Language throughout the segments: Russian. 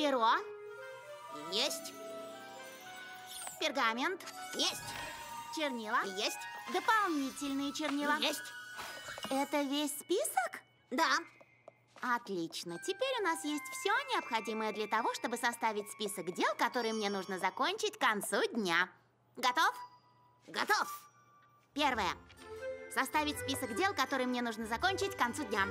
Перо, Есть, пергамент, есть, чернила, есть, дополнительные чернила. есть. Это весь список? Да, Отлично. Теперь у нас есть все необходимое для того, чтобы составить список дел, которые мне нужно закончить к концу дня. Готов? готов. Первое. Составить список дел, которые мне нужно закончить к концу дня.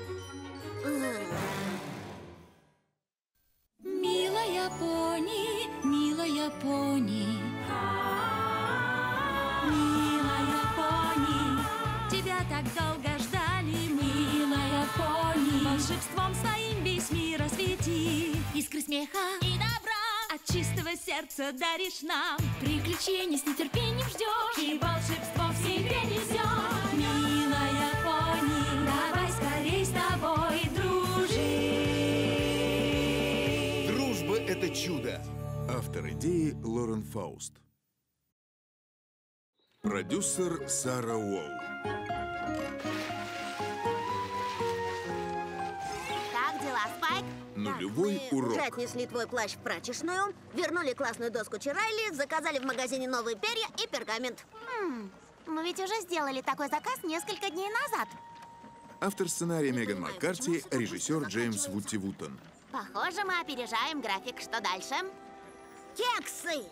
Милая пони, милая пони. Милая пони, тебя так долго ждали мы. Милая пони, волшебством своим весь мир освети. Искры смеха и добра от чистого сердца даришь нам. Приключения с нетерпением ждешь и волшебство в себе несешь. Чудо. Автор идеи Лорен Фауст. Продюсер Сара Уолл. Как дела, Спайк? Нулевой Мы урок. уже отнесли твой плащ в прачечную, вернули классную доску Чирайли, заказали в магазине новые перья и пергамент. Мы ведь уже сделали такой заказ несколько дней назад. Автор сценария Меган Маккарти, режиссер Джеймс Вудти Вутон. Похоже, мы опережаем график. Что дальше? Кексы!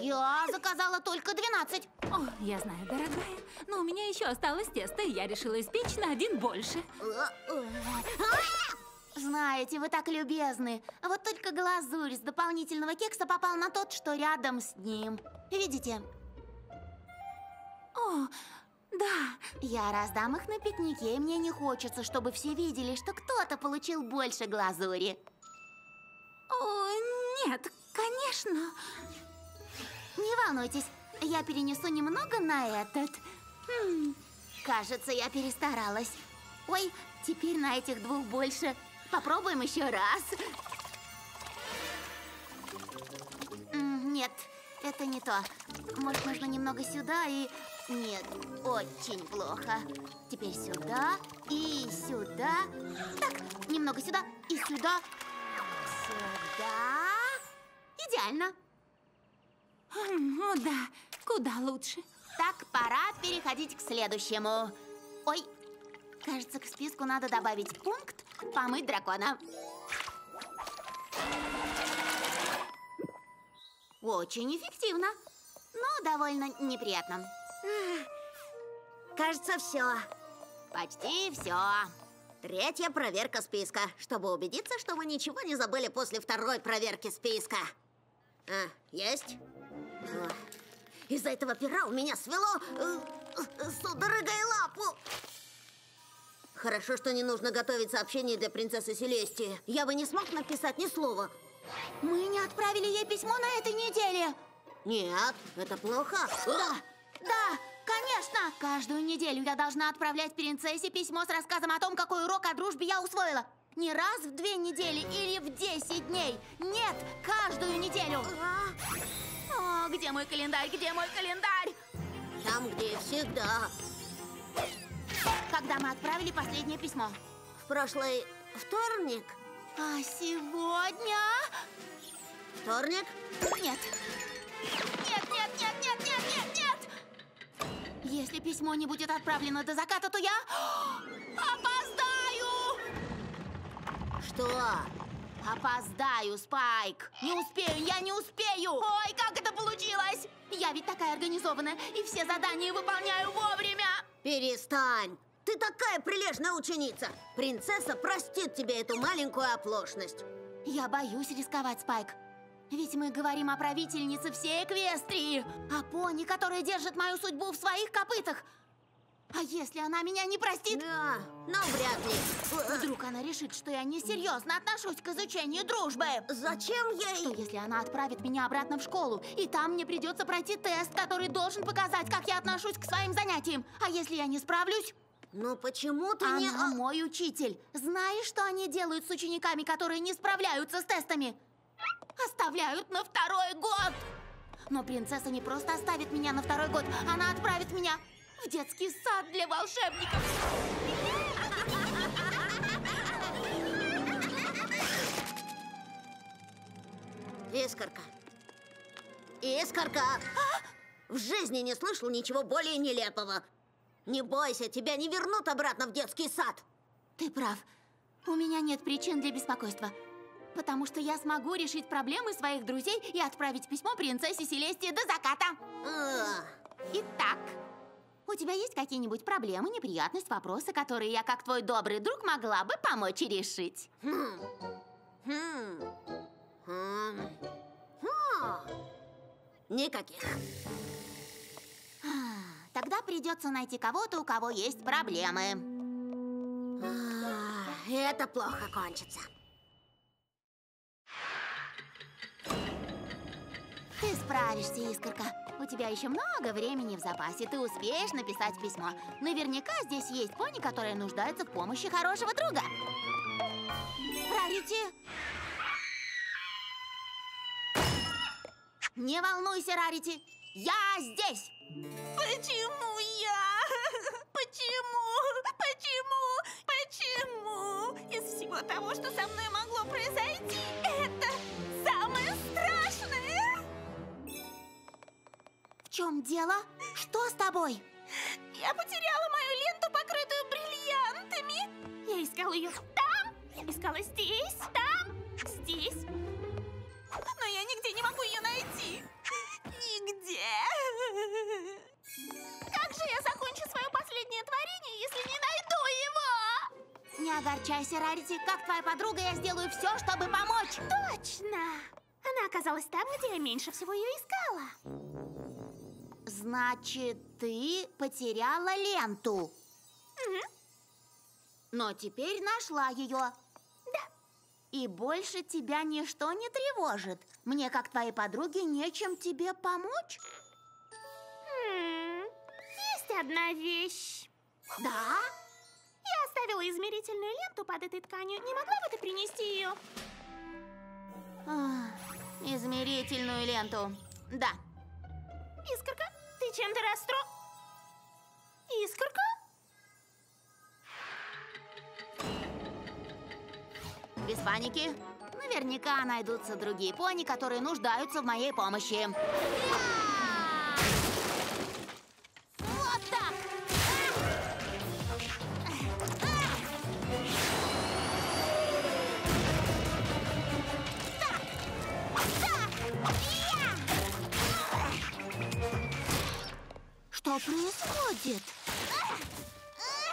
Я заказала только 12. О, я знаю, дорогая, но у меня еще осталось тесто, и я решила испечь на один больше. Знаете, вы так любезны. Вот только глазурь с дополнительного кекса попал на тот, что рядом с ним. Видите? О, да, Я раздам их на пикнике, и мне не хочется, чтобы все видели, что кто-то получил больше глазури. о, нет, конечно. Не волнуйтесь, я перенесу немного на этот. Хм, кажется, я перестаралась. Ой, теперь на этих двух больше. Попробуем еще раз. Нет, это не то. Может, нужно немного сюда и... Нет, очень плохо. Теперь сюда и сюда. Так, немного сюда и сюда. Сюда. Идеально. О, да, куда лучше. Так, пора переходить к следующему. Ой, кажется, к списку надо добавить пункт «Помыть дракона». Очень эффективно, но довольно неприятно. Кажется, все. Почти все. Третья проверка списка, чтобы убедиться, что вы ничего не забыли после второй проверки списка. А, есть? Из-за этого пера у меня свело э, э, судорогой лапу. Хорошо, что не нужно готовить сообщение для принцессы Селестии. Я бы не смог написать ни слова. Мы не отправили ей письмо на этой неделе. Нет, это плохо. Да, да, конечно. Каждую неделю я должна отправлять принцессе письмо с рассказом о том, какой урок о дружбе я усвоила. Не раз в две недели или в 10 дней. Нет, каждую неделю. А, О, где мой календарь? Где мой календарь? Там, где всегда. Когда мы отправили последнее письмо? В прошлый вторник. А сегодня? Вторник? Нет. Нет, нет, нет, нет, нет, нет, нет. Если письмо не будет отправлено до заката, то я опоздаю. Что? Опоздаю, Спайк. Не успею, я не успею. Ой, как это получилось? Я ведь такая организованная и все задания выполняю вовремя. Перестань! Ты такая прилежная ученица! Принцесса простит тебе эту маленькую оплошность. Я боюсь рисковать, Спайк. Ведь мы говорим о правительнице всей Эквестрии, о пони, которая держит мою судьбу в своих копытах. А если она меня не простит? Да, но вряд ли. Вдруг она решит, что я несерьезно отношусь к изучению дружбы. Зачем Что ей? если она отправит меня обратно в школу, и там мне придется пройти тест, который должен показать, как я отношусь к своим занятиям. А если я не справлюсь? Ну почему ты не... Она мой учитель. Знаешь, что они делают с учениками, которые не справляются с тестами? оставляют на второй год. Но принцесса не просто оставит меня на второй год, она отправит меня в детский сад для волшебников. Искорка. Искорка! В жизни не слышал ничего более нелепого. Не бойся, тебя не вернут обратно в детский сад. Ты прав. У меня нет причин для беспокойства. Потому что я смогу решить проблемы своих друзей и отправить письмо принцессе Селестии до заката. Итак, у тебя есть какие-нибудь проблемы, неприятности, вопросы, которые я, как твой добрый друг, могла бы помочь решить? хм, хм, хм. Никаких. Тогда придется найти кого-то, у кого есть проблемы. Это плохо кончится. Ты справишься, Искорка. У тебя еще много времени в запасе. Ты успеешь написать письмо. Наверняка здесь есть пони, которые нуждаются в помощи хорошего друга. Рарити! Не волнуйся, Рарити. Я здесь. Почему я? Почему? Почему? Почему? Из всего того, что со мной могло произойти, это чем дело? Что с тобой? Я потеряла мою ленту, покрытую бриллиантами. Я искала ее там, искала здесь, там, здесь. Но я нигде не могу ее найти. Нигде. Как же я закончу свое последнее творение, если не найду его? Не огорчайся, Рарити. Как твоя подруга, я сделаю все, чтобы помочь. Точно. Она оказалась там, где я меньше всего ее искала. Значит, ты потеряла ленту. Но теперь нашла ее. Да. И больше тебя ничто не тревожит. Мне, как твоей подруге, нечем тебе помочь. Есть одна вещь. Да? Я оставила измерительную ленту под этой тканью. Не могла бы ты принести ее? Измерительную ленту. Да. Искорка, ты чем-то расстро... Искорка? Без паники. Наверняка найдутся другие пони, которые нуждаются в моей помощи. Я! Что происходит?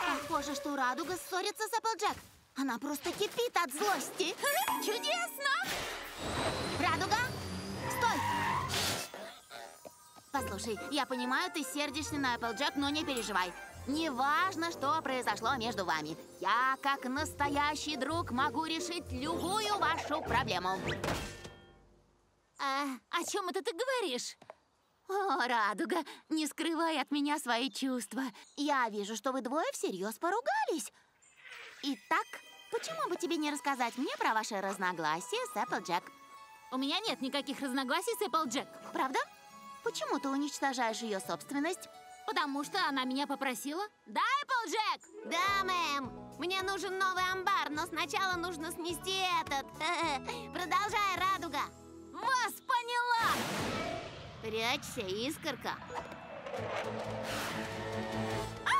Похоже, что Радуга ссорится с Эпплджек. Она просто кипит от злости. Чудесно! Радуга, стой! Послушай, я понимаю, ты сердишься на Эпплджек, но не переживай. Неважно, что произошло между вами. Я, как настоящий друг, могу решить любую вашу проблему. А, о чем это ты говоришь? О, Радуга, не скрывай от меня свои чувства. Я вижу, что вы двое всерьез поругались. Итак, почему бы тебе не рассказать мне про ваше разногласие с Эпплджек? У меня нет никаких разногласий с Эпплджек, Правда? Почему ты уничтожаешь ее собственность? потому что она меня попросила. Да, Эпплджек? Да, мэм. Мне нужен новый амбар, но сначала нужно снести этот. Продолжай, радуга. Вас поняла! Прячься, искорка. Я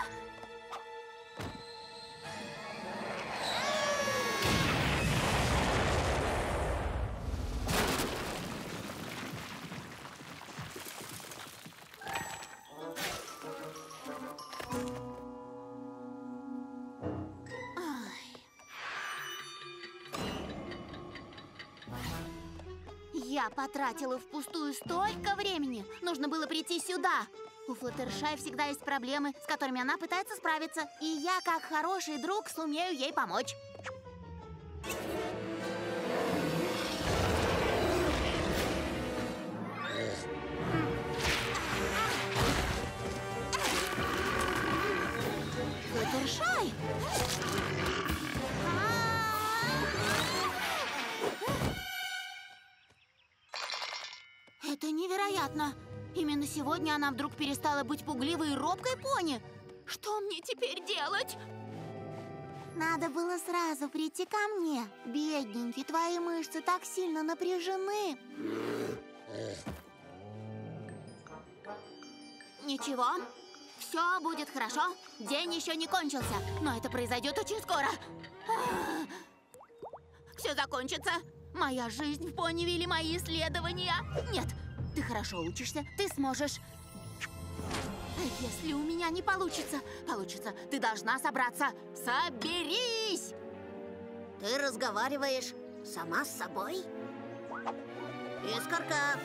потратила впустую столько времени. Нужно было прийти сюда. У Флаттершай всегда есть проблемы, с которыми она пытается справиться. И я, как хороший друг, сумею ей помочь. невероятно! Именно сегодня она вдруг перестала быть пугливой и робкой пони. Что мне теперь делать? Надо было сразу прийти ко мне. Бедненький, твои мышцы так сильно напряжены. Ничего, все будет хорошо. День еще не кончился, но это произойдет очень скоро. Все закончится. Моя жизнь в пони вели мои исследования. Нет, ты хорошо учишься, ты сможешь. Если у меня не получится, получится, ты должна собраться. Соберись! Ты разговариваешь сама с собой? Искорка.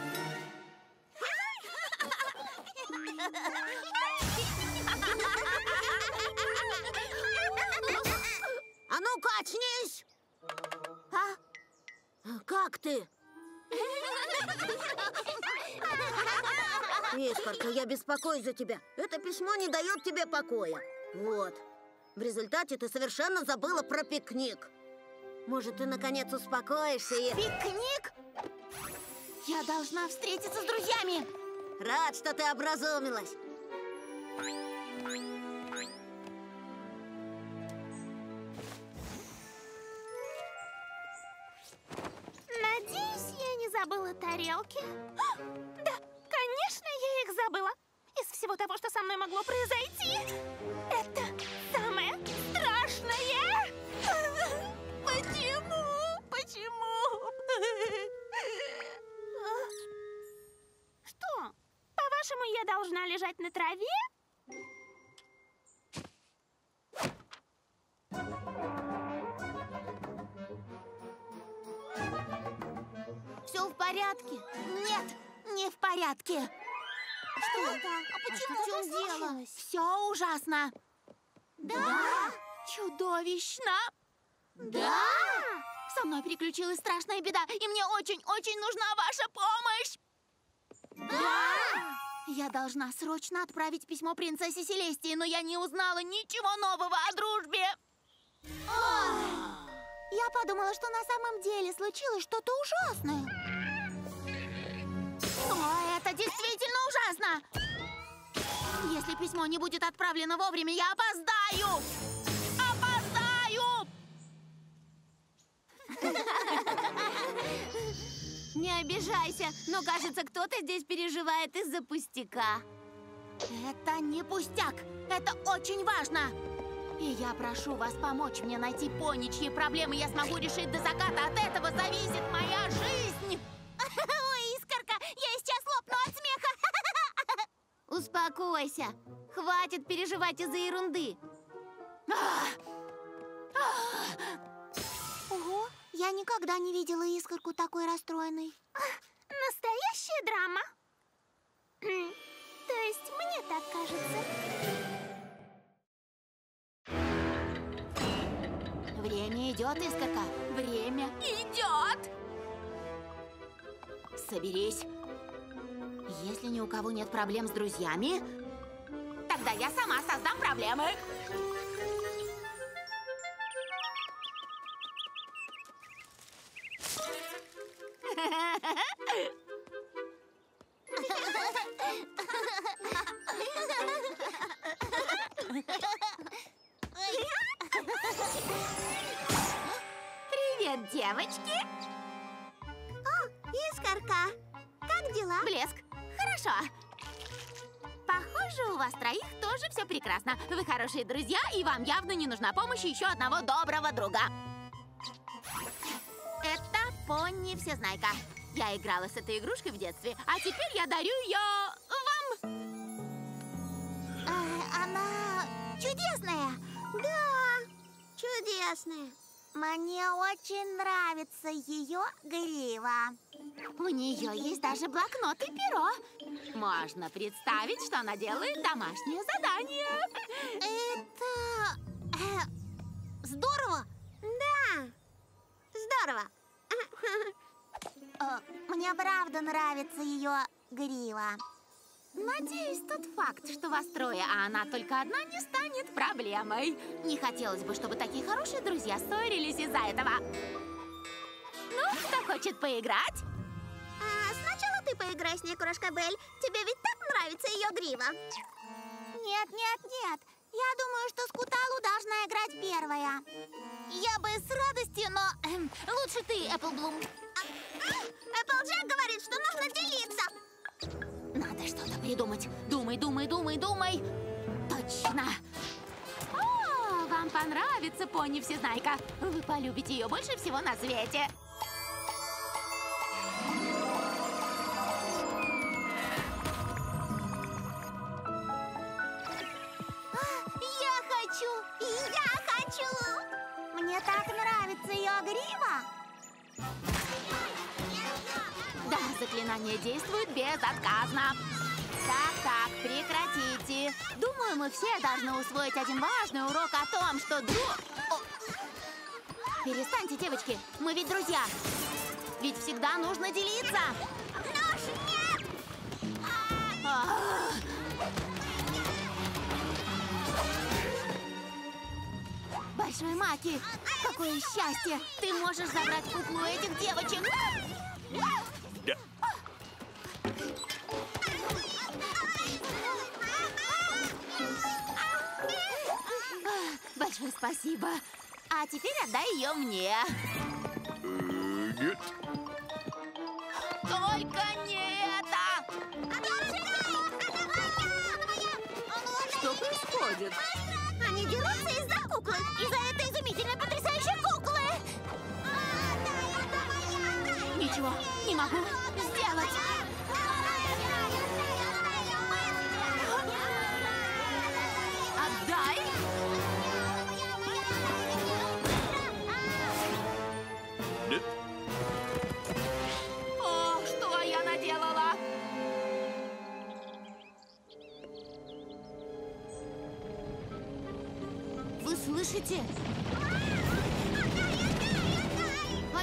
А ну, качнись! А? Как ты? Искорка, я беспокоюсь за тебя. Это письмо не дает тебе покоя. Вот. В результате ты совершенно забыла про пикник. Может, ты наконец успокоишься и... Пикник? Я должна встретиться с друзьями. Рад, что ты образумилась. Надеюсь, я не забыла тарелки. А, Да, я их забыла. Из всего того, что со мной могло произойти, это самое страшное. Почему? Почему? Что? По-вашему, я должна лежать на траве? Все в порядке? Нет, не в порядке. Что это? А почему? в чем дело? Все ужасно. Да? Чудовищно. Да? Со мной приключилась страшная беда, и мне очень-очень нужна ваша помощь. Да? Я должна срочно отправить письмо принцессе Селестии, но я не узнала ничего нового о дружбе. Я подумала, что на самом деле случилось что-то ужасное. О, это действительно ужасно! Если письмо не будет отправлено вовремя, я опоздаю! Опоздаю! Не обижайся, но кажется, кто-то здесь переживает из-за пустяка. Это не пустяк, это очень важно. И я прошу вас помочь мне найти пони, чьи проблемы я смогу решить до заката. От этого зависит моя жизнь. Ой, Искорка, я сейчас лопну от смеха. Успокойся. Хватит переживать из-за ерунды. Ого, я никогда не видела Искорку такой расстроенной. Настоящая драма. То есть мне так кажется. Время идет, Искорка. Время идет. Соберись. Если ни у кого нет проблем с друзьями, тогда я сама создам проблемы. Привет, прекрасно. Вы хорошие друзья, и вам явно не нужна помощь еще одного доброго друга. Это Понни Всезнайка. Я играла с этой игрушкой в детстве, а теперь я дарю ее вам. Э, Она чудесная. Да, чудесная. Мне очень нравится ее грива. У нее есть даже блокнот и перо. Можно представить, что она делает домашнее задание. Это... э, здорово. Да, здорово. Э, Мне правда нравится ее грива. Надеюсь, тот факт, что вас трое, а она только одна, не станет проблемой. Не хотелось бы, чтобы такие хорошие друзья ссорились из-за этого. Ну, кто хочет поиграть? А ты поиграй с ней, крошка Белль. Тебе ведь так нравится ее грива. Нет, нет, нет. Я думаю, что Скуталу должна играть первая. Я бы с радостью, но эм, лучше ты, Эпплблум. Эпплджек говорит, что нужно делиться. Надо что-то передумать. Думай, думай, думай, думай. Точно. О, вам понравится пони Всезнайка. Вы полюбите ее больше всего на свете. Хочу! Я хочу! Мне так нравится ее грива! Да, заклинание действует безотказно. Так, так, прекратите. Думаю, мы все должны усвоить один важный урок о том, что друг... Перестаньте, девочки, мы ведь друзья. Ведь всегда нужно делиться. Нож, нет! Большой Маки, какое счастье! Ты можешь забрать куклу этих девочек! Большое спасибо. А теперь отдай ее мне. Э, Нет. Куклы, из-за этой изумительной, потрясающей куклы! Ничего, не могу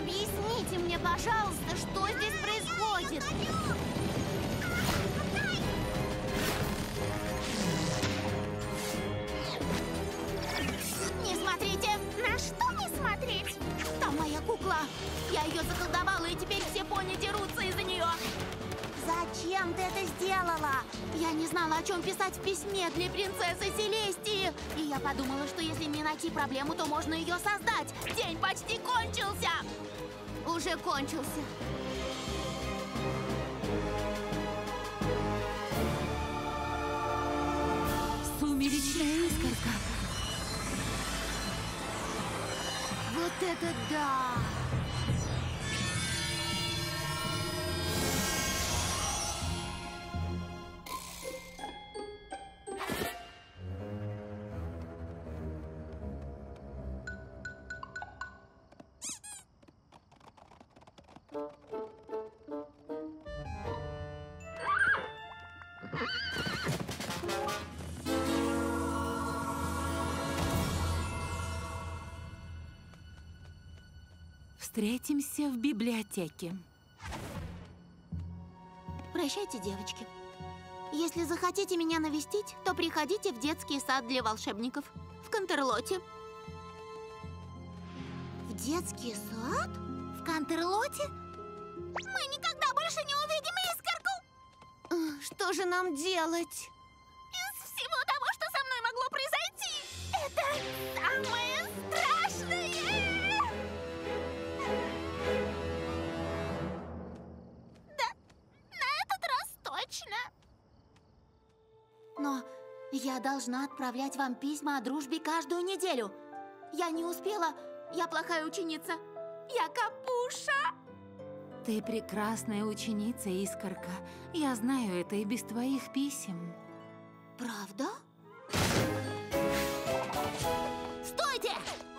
Объясните мне, пожалуйста, что здесь происходит? Не смотрите! На что не смотреть? Там моя кукла. Я ее заколдовала, и теперь все пони дерутся из-за нее. Зачем ты это сделала? Я не знала, о чем писать в письме для принцессы Селестии. И я подумала, что если не найти проблему, то можно ее создать. День почти кончился. Уже кончился. Сумеречная искорка. Вот это да! Встретимся в библиотеке. Прощайте, девочки. Если захотите меня навестить, то приходите в детский сад для волшебников в Кантерлоте. В детский сад? В Кантерлоте? Мы никогда больше не увидим искорку! Что же нам делать? Из всего того, что со мной могло произойти, это самое страшное! Но я должна отправлять вам письма о дружбе каждую неделю. Я не успела. Я плохая ученица. Я капуша. Ты прекрасная ученица, Искорка. Я знаю это и без твоих писем. Правда? Стойте!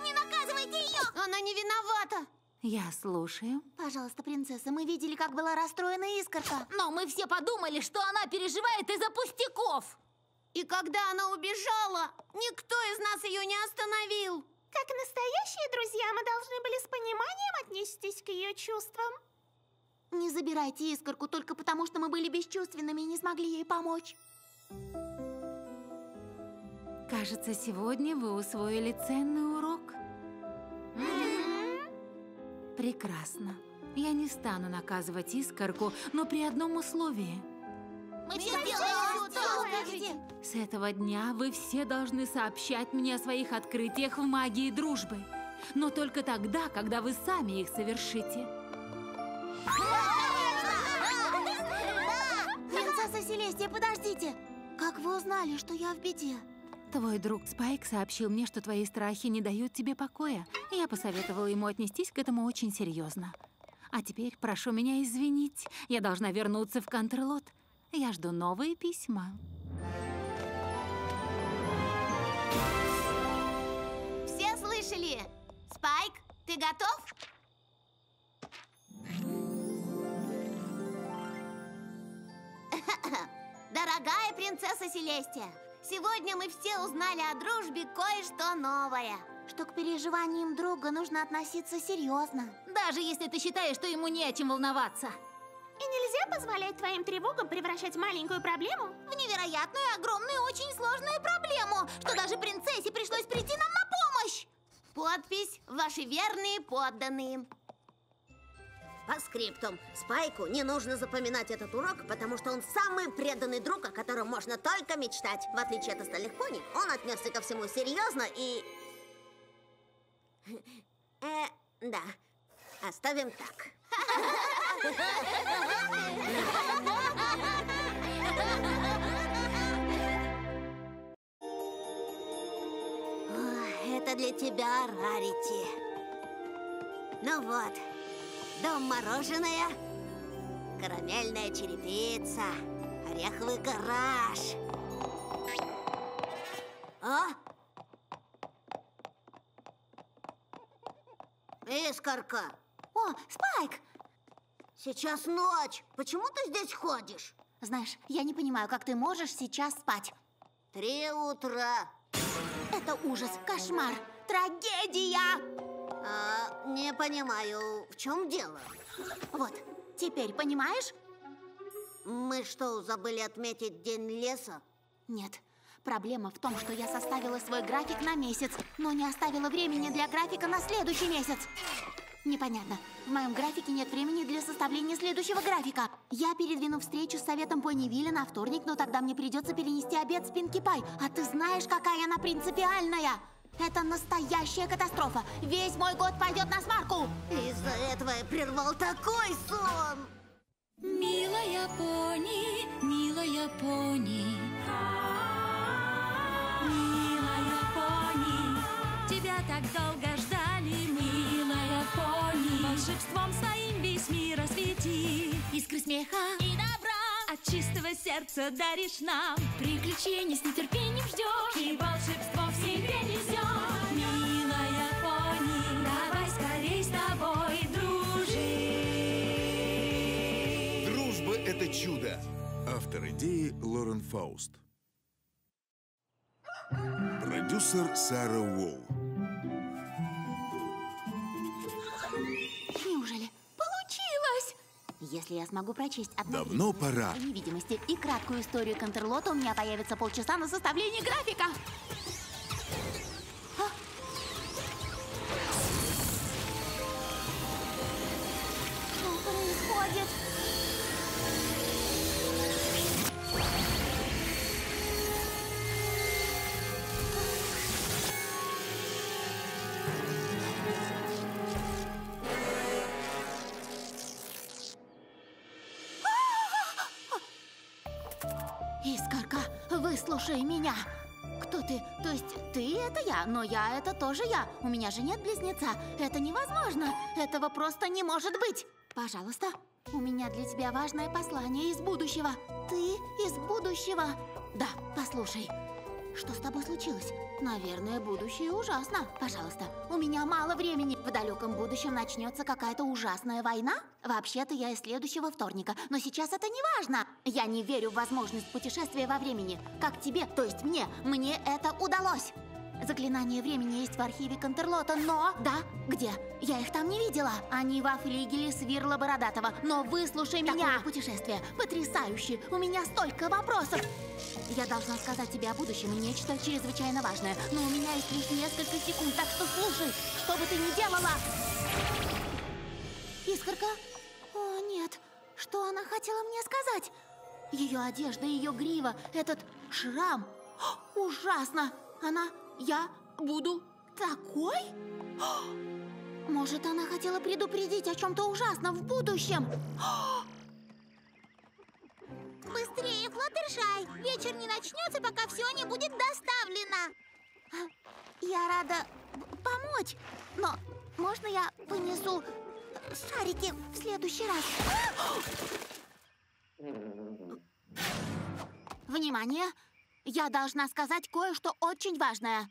Не наказывайте ее! Она не виновата. Я слушаю. Пожалуйста, принцесса, мы видели, как была расстроена искорка. Но мы все подумали, что она переживает из-за пустяков. И когда она убежала, никто из нас ее не остановил. Как настоящие друзья, мы должны были с пониманием отнестись к ее чувствам. Не забирайте искорку только потому, что мы были бесчувственными и не смогли ей помочь. Кажется, сегодня вы усвоили ценный урок. Прекрасно. Я не стану наказывать Искорку, но при одном условии. Мы все сделаем, что. С этого дня вы все должны сообщать мне о своих открытиях в магии дружбы. Но только тогда, когда вы сами их совершите. Принцесса Селестия, подождите! Как вы узнали, что я в беде? Твой друг Спайк сообщил мне, что твои страхи не дают тебе покоя. Я посоветовала ему отнестись к этому очень серьезно. А теперь прошу меня извинить. Я должна вернуться в Контрлот. Я жду новые письма. Все слышали? Спайк, ты готов? Дорогая принцесса Селестия, сегодня мы все узнали о дружбе кое-что новое. Что к переживаниям друга нужно относиться серьезно. Даже если ты считаешь, что ему не о чем волноваться. И нельзя позволять твоим тревогам превращать маленькую проблему В невероятную, огромную, очень сложную проблему, что даже принцессе пришлось прийти нам на помощь. Подпись «Ваши верные подданные». По скриптум. Спайку не нужно запоминать этот урок, потому что он самый преданный друг, о котором можно только мечтать. В отличие от остальных пони, он отнесся ко всему серьезно и... Э, да. Оставим так. Это для тебя, Рарити. Ну вот, дом мороженое, карамельная черепица, ореховый гараж. А? Искорка, О, Спайк! сейчас ночь. Почему ты здесь ходишь? Знаешь, я не понимаю, как ты можешь сейчас спать. Три утра. Это ужас, кошмар, трагедия! А, не понимаю, в чем дело? Вот, теперь понимаешь? Мы что, забыли отметить День леса? Нет. Проблема в том, что я составила свой график на месяц, но не оставила времени для графика на следующий месяц. Непонятно. В моем графике нет времени для составления следующего графика. Я передвину встречу с советом Пони Вилли на вторник, но тогда мне придется перенести обед с Пинки Пай. А ты знаешь, какая она принципиальная? Это настоящая катастрофа. Весь мой год пойдет на смарку. Из-за этого я прервал такой сон. Милая пони, милая пони. Милая пони, тебя так долго Искры смеха и добра от чистого сердца даришь нам. Приключения с нетерпением ждешь и волшебство в себе несешь. Милая пони, давай скорей с тобой дружить. Дружба — это чудо. Автор идеи Лорен Фауст. Продюсер Сара Уолл. Если я смогу прочесть одну Давно пора. невидимости и краткую историю Контрлота, у меня появится полчаса на составление графика. А? Что происходит? Выслушай меня. Кто ты? То есть ты это я, но я это тоже я. У меня же нет близнеца. Это невозможно. Этого просто не может быть. Пожалуйста, у меня для тебя важное послание из будущего. Ты из будущего. Да, послушай. Что с тобой случилось? Наверное, будущее ужасно. Пожалуйста, у меня мало времени. В далеком будущем начнется какая-то ужасная война? Вообще-то я из следующего вторника, но сейчас это не важно. Я не верю в возможность путешествия во времени. Как тебе, то есть мне, мне это удалось. Заклинания времени есть в архиве Контерлота, но... Да, где? Я их там не видела. Они во флигеле Свирла Бородатого. Но выслушай меня. Такое путешествие потрясающе. У меня столько вопросов. Я должна сказать тебе о будущем и нечто чрезвычайно важное. Но у меня есть лишь несколько секунд, так что слушай, что бы ты ни делала. Искорка? О, нет. Что она хотела мне сказать? Ее одежда, ее грива, этот шрам. О, ужасно! Она... Я буду такой? Может, она хотела предупредить о чем-то ужасном в будущем? Быстрее, Флаттершай, вечер не начнется, пока все не будет доставлено. Я рада помочь, но можно я понесу шарики в следующий раз? Внимание! Я должна сказать кое-что очень важное.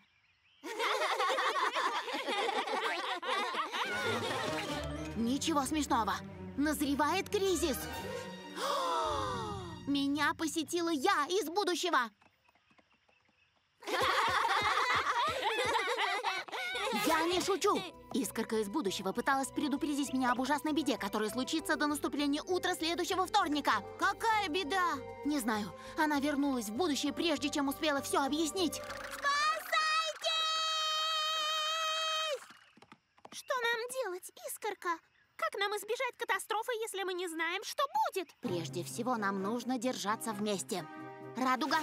Ничего смешного. Назревает кризис. Меня посетила я из будущего. Я не шучу. Искорка из будущего пыталась предупредить меня об ужасной беде, которая случится до наступления утра следующего вторника. Какая беда? Не знаю. Она вернулась в будущее, прежде чем успела все объяснить. Что нам делать, Искорка? Как нам избежать катастрофы, если мы не знаем, что будет? Прежде всего, нам нужно держаться вместе. Радуга,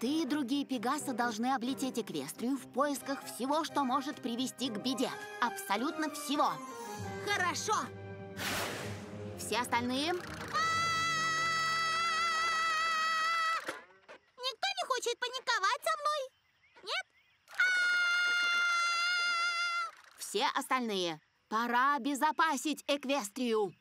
ты и другие Пегасы должны облететь Эквестрию в поисках всего, что может привести к беде. Абсолютно всего. Хорошо. Все остальные... Никто не хочет паниковать со мной? Нет? Все остальные. Пора обезопасить Эквестрию.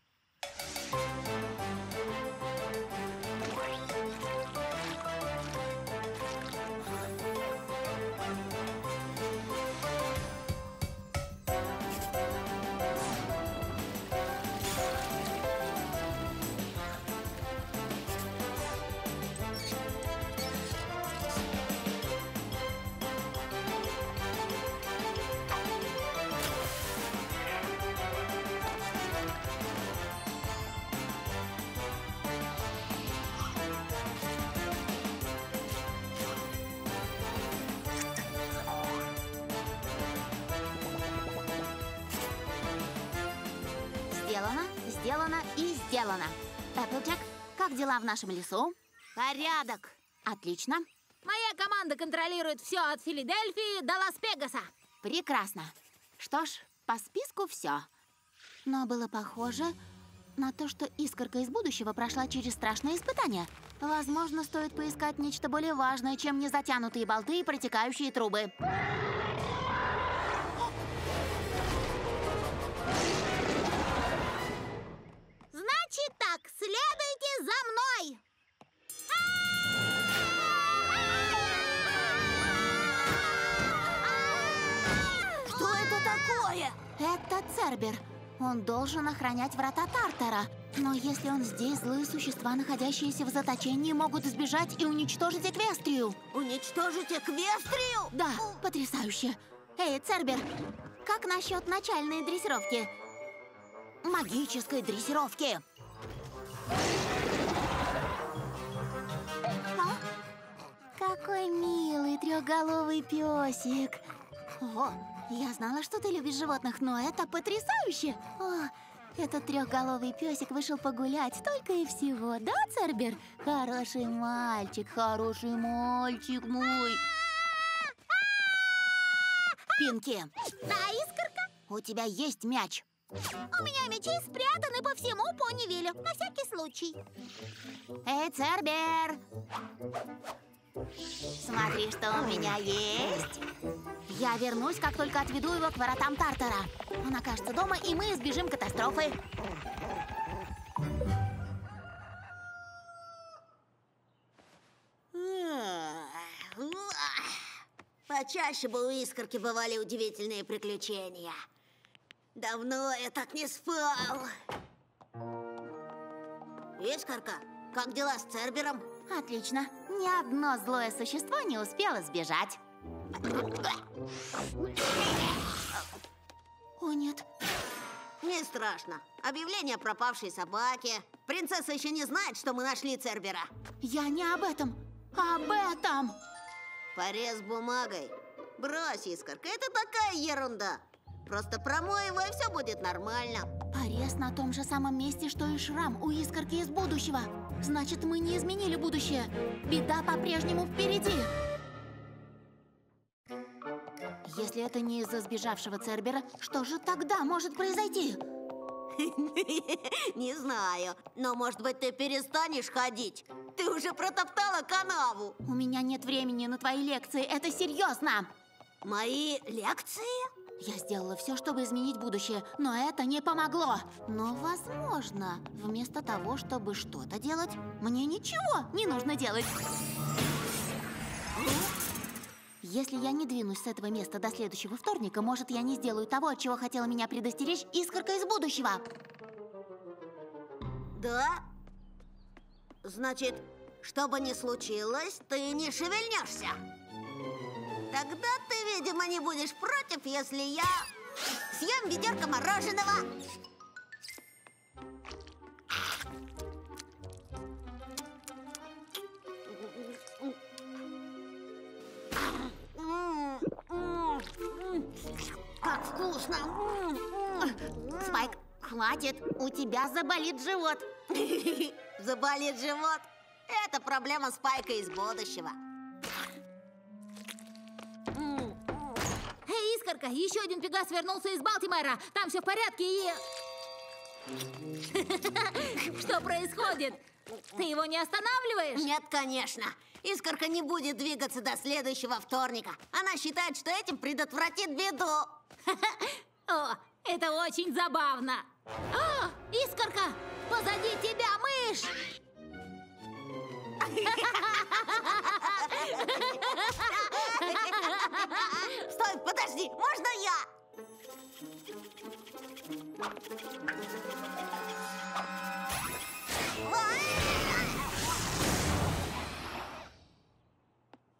Сделано, и сделано. Эпплджек, как дела в нашем лесу? Порядок. Отлично. Моя команда контролирует все от Филадельфии до Лас-Пегаса. Прекрасно. Что ж, по списку все. Но было похоже на то, что искорка из будущего прошла через страшное испытание. Возможно, стоит поискать нечто более важное, чем незатянутые болты и протекающие трубы. Это Цербер. Он должен охранять врата Тартара. Но если он здесь, злые существа, находящиеся в заточении, могут сбежать и уничтожить Эквестрию. Уничтожить Эквестрию? Да, потрясающе. Эй, Цербер, как насчет начальной дрессировки? Магической дрессировки. А? Какой милый трехголовый песик. О, я знала, что ты любишь животных, но это потрясающе. О, этот трехголовый песик вышел погулять только и всего, да, Цербер? Хороший мальчик, хороший мальчик мой. Пинки. Да, Искорка? У тебя есть мяч. У меня мячи спрятаны по всему Понивилю, на всякий случай. Эй, Цербер! Смотри, что у меня есть. Я вернусь, как только отведу его к воротам Тартара. Он окажется дома, и мы избежим катастрофы. Почаще бы у Искорки бывали удивительные приключения. Давно я так не спал. Искорка, как дела с Цербером? Отлично. Ни одно злое существо не успело сбежать. О, нет. Не страшно. Объявление о пропавшей собаке. Принцесса еще не знает, что мы нашли Цербера. Я не об этом. Об этом. Порез бумагой. Брось, Искорка, это такая ерунда. Просто промой его, и все будет нормально. Порез на том же самом месте, что и шрам у искорки из будущего. Значит, мы не изменили будущее. Беда по-прежнему впереди. Если это не из-за сбежавшего Цербера, что же тогда может произойти? Не знаю, но может быть ты перестанешь ходить? Ты уже протоптала канаву. У меня нет времени на твои лекции, это серьезно. Мои лекции? Я сделала все, чтобы изменить будущее, но это не помогло. Но, возможно, вместо того, чтобы что-то делать, мне ничего не нужно делать. Если я не двинусь с этого места до следующего вторника, может, я не сделаю того, чего хотела меня предостеречь искорка из будущего. Да? Значит, что бы ни случилось, ты не шевельнешься. Тогда ты, видимо, не будешь против, если я съем ведерко мороженого. Как вкусно! Спайк, хватит, у тебя заболит живот. Заболит живот. Это проблема Спайка из будущего. Искорка, еще один Пегас вернулся из Балтимора. Там все в порядке и... Что происходит? Ты его не останавливаешь? Нет, конечно. Искорка не будет двигаться до следующего вторника. Она считает, что этим предотвратит беду. О, это очень забавно. А, Искорка, позади тебя мышь! Стой, подожди, можно я?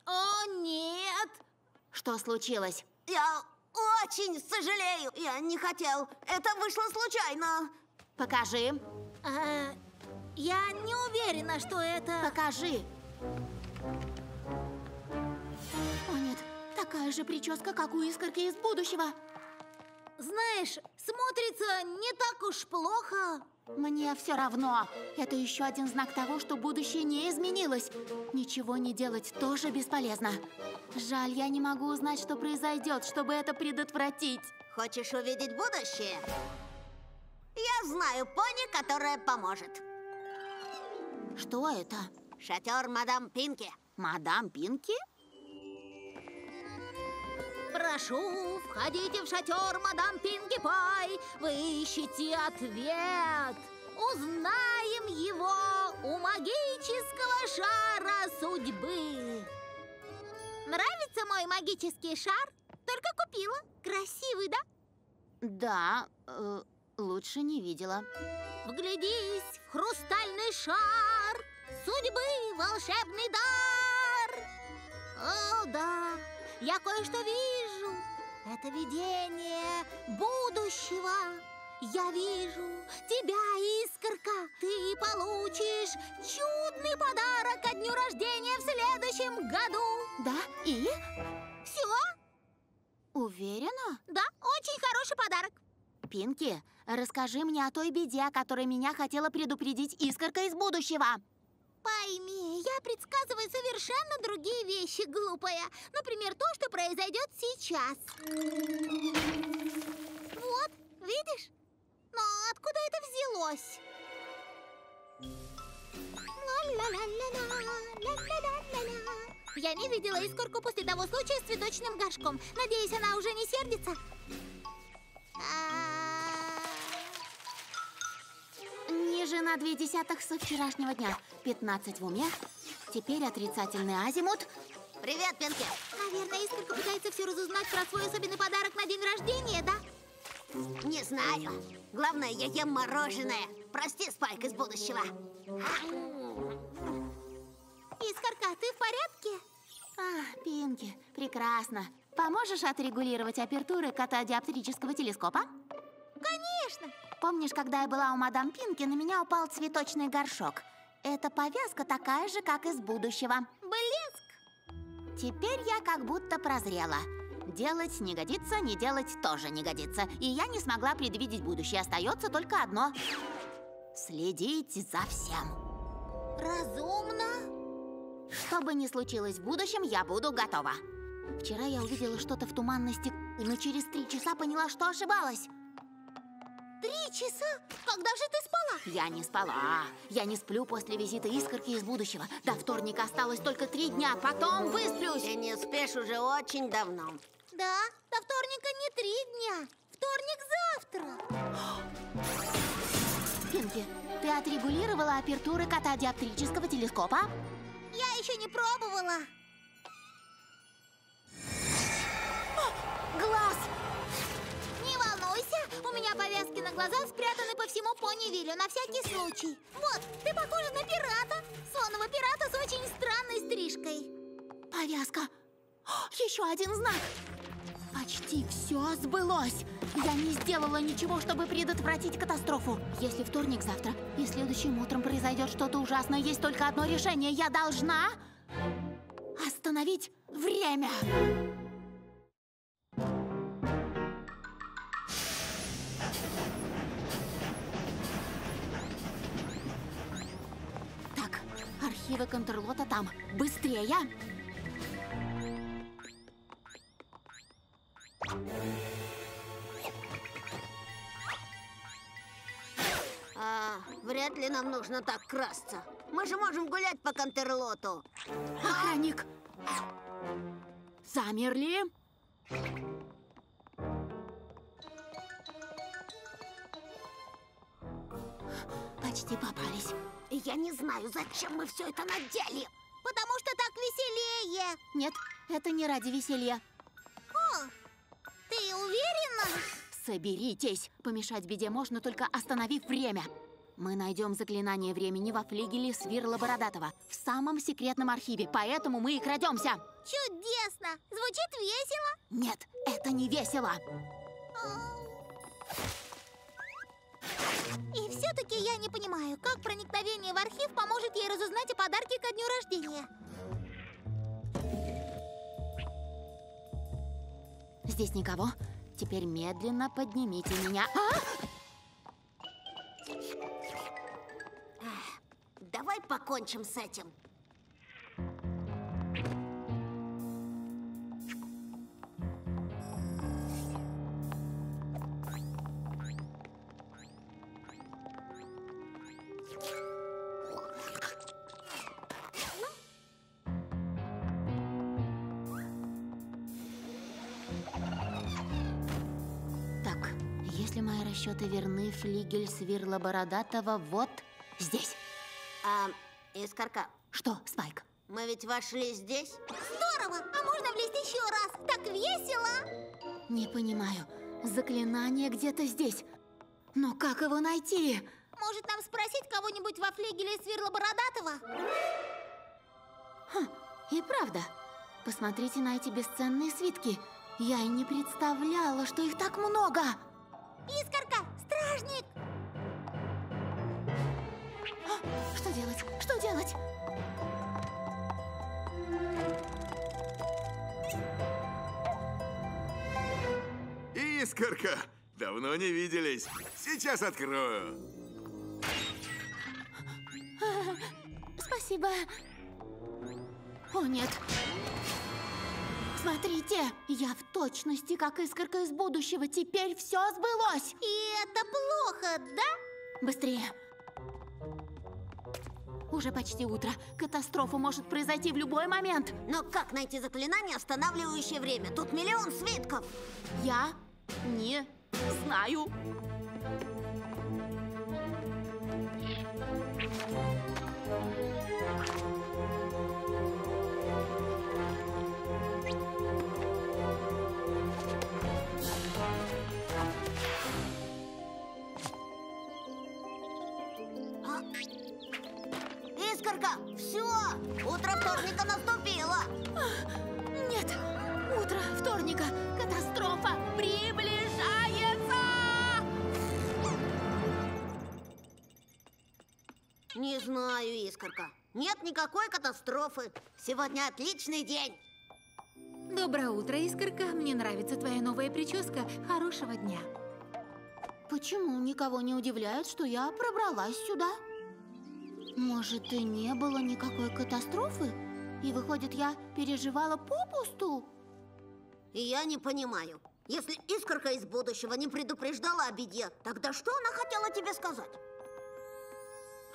О, нет! Что случилось? Я очень сожалею. Я не хотел. Это вышло случайно. Покажи, А, я не уверена, что это... покажи. Нет, такая же прическа, как у искорки из будущего. Знаешь, смотрится не так уж плохо. Мне все равно. Это еще один знак того, что будущее не изменилось. Ничего не делать тоже бесполезно. Жаль, я не могу узнать, что произойдет, чтобы это предотвратить. Хочешь увидеть будущее? Я знаю пони, которая поможет. Что это? Шатер мадам Пинки. Мадам Пинки? Прошу, входите в шатер, мадам Пинки Пай. Вы ищете ответ. Узнаем его у магического шара судьбы. Нравится мой магический шар? Только купила. Красивый, да? Да, э, лучше не видела. Вглядись в хрустальный шар Судьбы волшебный дар О, да, я кое-что вижу Это видение будущего Я вижу тебя, искорка Ты получишь чудный подарок ко дню рождения в следующем году Да? И? Все? Уверена? Да, очень хороший подарок Пинки, расскажи мне о той беде, о которой меня хотела предупредить искорка из будущего. Пойми, я предсказываю совершенно другие вещи, глупая. Например, то, что произойдет сейчас. Вот, видишь? Но откуда это взялось? Я не видела искорку после того случая с цветочным горшком. Надеюсь, она уже не сердится. А, Ниже на две десятых со вчерашнего дня. 15 в уме. Теперь отрицательный азимут. Привет, Пинки. Наверное, искорка пытается все разузнать про свой особенный подарок на день рождения, да? Не знаю. Главное, я ем мороженое. Прости, Спайк из будущего. Искорка, ты в порядке? А, Пинки, прекрасно. Поможешь отрегулировать апертуры катодиоптрического телескопа? Конечно. Помнишь, когда я была у мадам Пинки, на меня упал цветочный горшок? Эта повязка такая же, как из будущего. Блеск. Теперь я как будто прозрела. Делать не годится, не делать тоже не годится. И я не смогла предвидеть будущее. Остается только одно. Следить за всем. Разумно. Что бы ни случилось в будущем, я буду готова. Вчера я увидела что-то в туманности, но через три часа поняла, что ошибалась. Три часа? Когда же ты спала? Я не спала. Я не сплю после визита искорки из будущего. До вторника осталось только три дня, потом высплюсь. Ты не спишь уже очень давно. Да, до вторника не три дня. Вторник завтра. Пинки, ты отрегулировала апертуры катодиоптрического телескопа? Я еще не пробовала. Глаз! Меня повязки на глаза спрятаны по всему Понивилю на всякий случай. Вот, ты похожа на пирата. Сонного пирата с очень странной стрижкой. Повязка. Еще один знак. Почти все сбылось. Я не сделала ничего, чтобы предотвратить катастрофу. Если вторник завтра и следующим утром произойдет что-то ужасное, есть только одно решение. Я должна остановить время. Архивы Контрлота там. Быстрее! А, вряд ли нам нужно так красться. Мы же можем гулять по Контерлоту. Охранник! Замерли! Почти попались. Я не знаю, зачем мы все это надели. Потому что так веселее. Нет, это не ради веселья. О, ты уверена? Соберитесь! Помешать беде можно только остановив время. Мы найдем заклинание времени во флигеле Свирла Бородатого в самом секретном архиве, поэтому мы и крадемся. Чудесно! Звучит весело. Нет, это не весело. И все-таки я не понимаю, как проникновение в архив поможет ей разузнать о подарке ко дню рождения. Здесь никого. Теперь медленно поднимите меня. А! Давай покончим с этим. Расчеты верны, флигель Свирла Бородатого вот здесь. А, Искорка, Что, Спайк? мы ведь вошли здесь? Здорово! А можно влезть еще раз? Так весело! Не понимаю. Заклинание где-то здесь. Но как его найти? Может, нам спросить кого-нибудь во флигеле Свирла Бородатого? И правда. Посмотрите на эти бесценные свитки. Я и не представляла, что их так много. Искорка, стражник! А, Что делать? Что делать? Искорка! Давно не виделись. Сейчас открою. Спасибо. О, нет. Смотрите, я в точности, как искорка из будущего. Теперь все сбылось. И это плохо, да? Быстрее. Уже почти утро. Катастрофа может произойти в любой момент. Но как найти заклинание, останавливающее время? Тут миллион свитков. Я не знаю. Все! Утро вторника наступило! Нет, утро вторника. Катастрофа приближается! Не знаю, Искорка. Нет никакой катастрофы. Сегодня отличный день. Доброе утро, Искорка. Мне нравится твоя новая прическа. Хорошего дня. Почему никого не удивляет, что я пробралась сюда? Может, и не было никакой катастрофы? И выходит, я переживала попусту? Я не понимаю. Если искорка из будущего не предупреждала о беде, тогда что она хотела тебе сказать?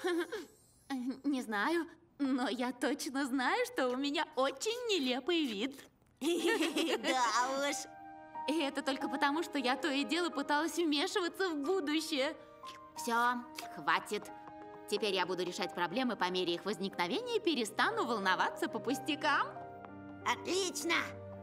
Не знаю, но я точно знаю, что у меня очень нелепый вид. Да уж. И это только потому, что я то и дело пыталась вмешиваться в будущее. Все, хватит. Теперь я буду решать проблемы по мере их возникновения и перестану волноваться по пустякам. Отлично!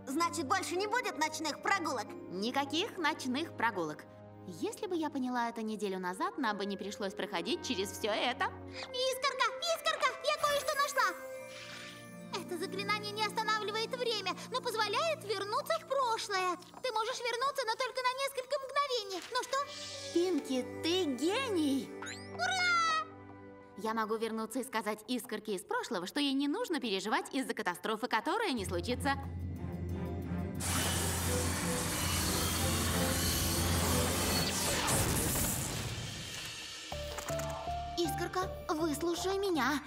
Значит, больше не будет ночных прогулок? Никаких ночных прогулок. Если бы я поняла это неделю назад, нам бы не пришлось проходить через все это. Искорка, искорка, я кое-что нашла. Это заклинание не останавливает время, но позволяет вернуться в прошлое. Ты можешь вернуться, но только на несколько мгновений. Ну что? Пинки, ты гений! Ура! Я могу вернуться и сказать искорке из прошлого, что ей не нужно переживать из-за катастрофы, которая не случится. Искорка, выслушай меня.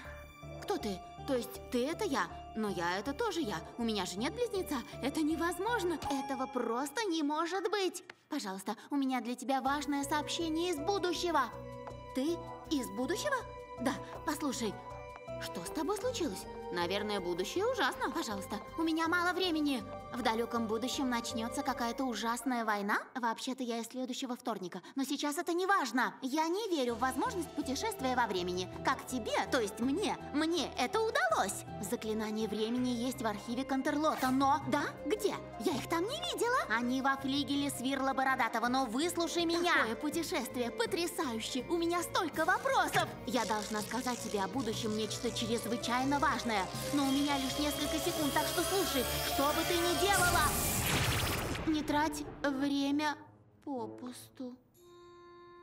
Кто ты? То есть ты это я, но я это тоже я. У меня же нет близнеца. Это невозможно. Этого просто не может быть. Пожалуйста, у меня для тебя важное сообщение из будущего. Ты из будущего? Да, послушай. Что с тобой случилось? Наверное, будущее ужасно. Пожалуйста, у меня мало времени. В далеком будущем начнется какая-то ужасная война? Вообще-то я из следующего вторника, но сейчас это не важно. Я не верю в возможность путешествия во времени. Как тебе, то есть мне, мне это удалось. Заклинание времени есть в архиве Контерлота, но... Да? Где? Я их там не видела. Они во флигеле Свирла Бородатого, но выслушай меня. Такое путешествие потрясающе. У меня столько вопросов. Я должна сказать тебе о будущем нечто чрезвычайно важное. Но у меня лишь несколько секунд, так что слушай, что бы ты ни делала, не трать время попусту.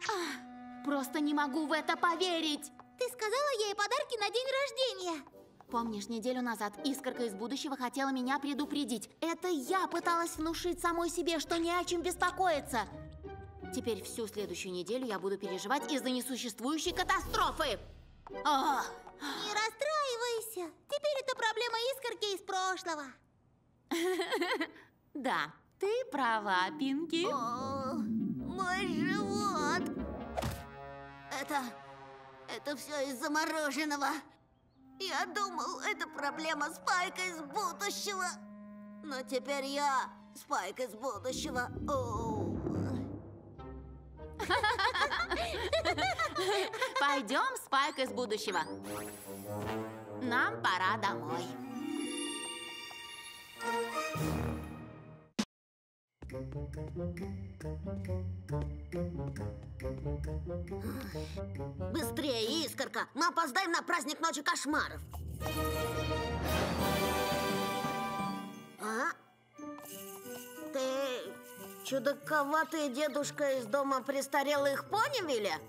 Ах, просто не могу в это поверить. Ты сказала ей подарки на день рождения. Помнишь, неделю назад искорка из будущего хотела меня предупредить. Это я пыталась внушить самой себе, что не о чем беспокоиться. Теперь всю следующую неделю я буду переживать из-за несуществующей катастрофы. Ах, Не расстраивайся. Теперь это проблема искорки из прошлого. да, ты права, Пинки. О, мой живот! Это... это все из-за мороженого. Я думал, это проблема Спайка из будущего. Но теперь я Спайк из будущего. О. Пойдем, Спайк из будущего. Нам пора домой. Быстрее, Искорка! Мы опоздаем на праздник Ночи Кошмаров. А? Ты чудаковатый дедушка из дома престарелых Понивиля?